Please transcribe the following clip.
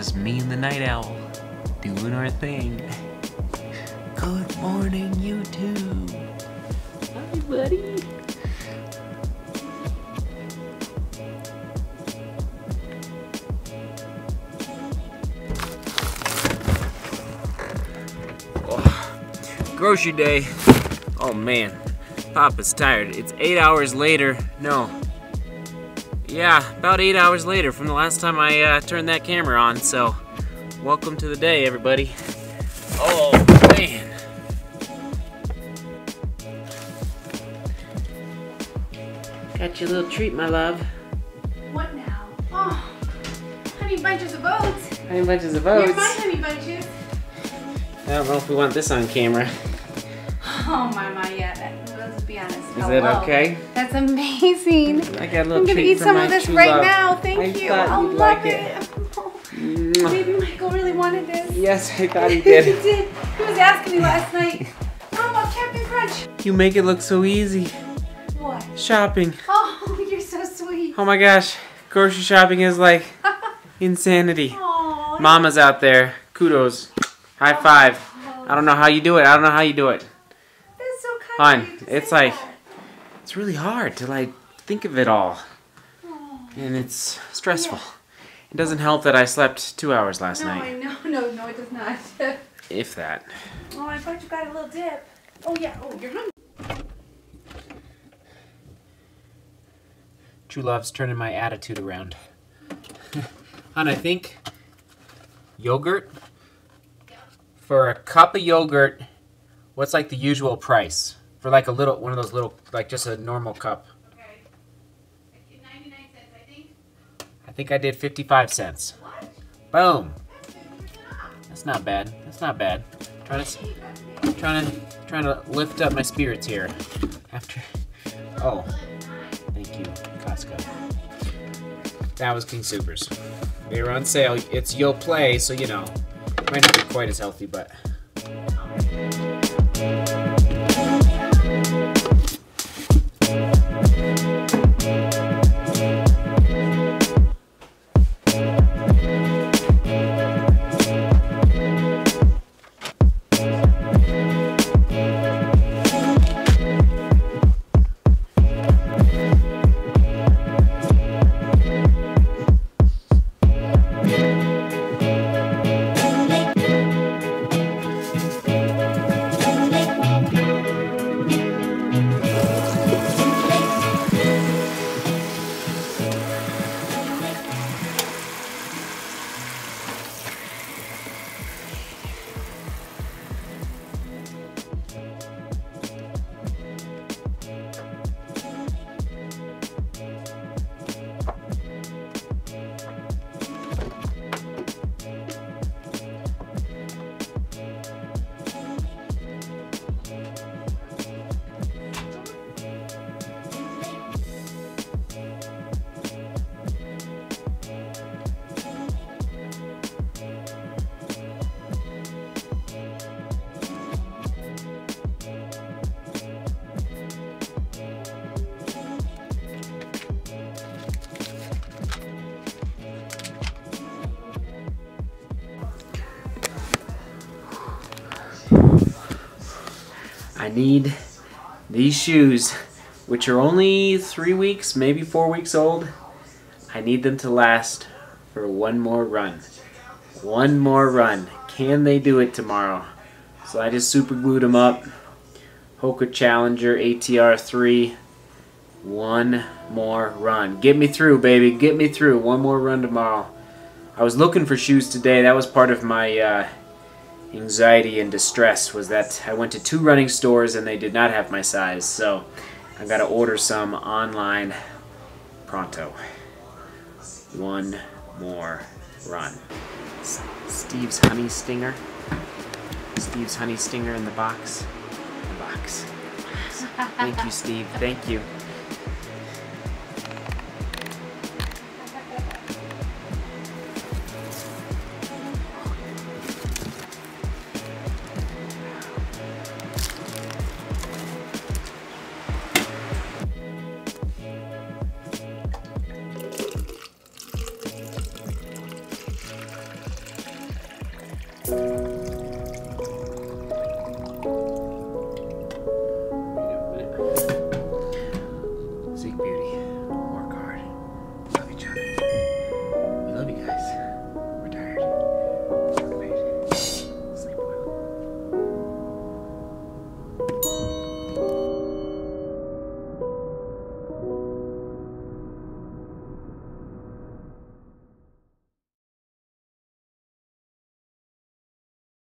just me and the night owl doing our thing. Good morning, YouTube. Hi, buddy. Oh, grocery day. Oh man, Papa's tired. It's eight hours later. No. Yeah, about eight hours later from the last time I uh, turned that camera on, so welcome to the day, everybody. Oh, man. Got you a little treat, my love. What now? Oh, honey bunches of oats. Honey bunches of You're oats. my honey bunches. I don't know if we want this on camera. Oh my my, yeah. That, let's be. Is oh, that okay? That's amazing. I got a little I'm gonna eat some of this right love. now. Thank I you. I'll you'd love like it. Mwah. Maybe Michael really wanted this. Yes, I thought he did. he did. He was asking me last night. Mom, about Captain Crunch. You make it look so easy. What? Shopping. Oh, you're so sweet. Oh my gosh. Grocery shopping is like insanity. Aw, Mamas out there, kudos. High oh, five. I don't know how you do it. I don't know how you do it. That's so kind. Fun. of you to It's like- that. It's really hard to like think of it all. And it's stressful. It doesn't help that I slept two hours last night. No, I know. No, no, it does not. If that. oh, I thought you got a little dip. Oh yeah. Oh, you're hungry. True Love's turning my attitude around. and I think yogurt for a cup of yogurt, what's like the usual price? For like a little one of those little like just a normal cup. Okay. 99 cents, I think. I think I did 55 cents. What? Boom. That's not bad. That's not bad. Trying to trying to trying to lift up my spirits here. After Oh. Thank you, Costco. That was King Supers. They were on sale. It's Yoplait, so you know. Might not be quite as healthy, but I need these shoes, which are only three weeks, maybe four weeks old. I need them to last for one more run. One more run. Can they do it tomorrow? So I just super glued them up. Hoka Challenger ATR 3. One more run. Get me through, baby. Get me through. One more run tomorrow. I was looking for shoes today. That was part of my uh, anxiety and distress was that I went to two running stores and they did not have my size. So I got to order some online pronto. One more run. Steve's Honey Stinger. Steve's Honey Stinger in the box. In The box. Thank you, Steve. Thank you.